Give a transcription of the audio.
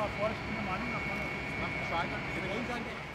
mal vor, ich bin der Meinung, nach vorne. Nach dem Scheitern.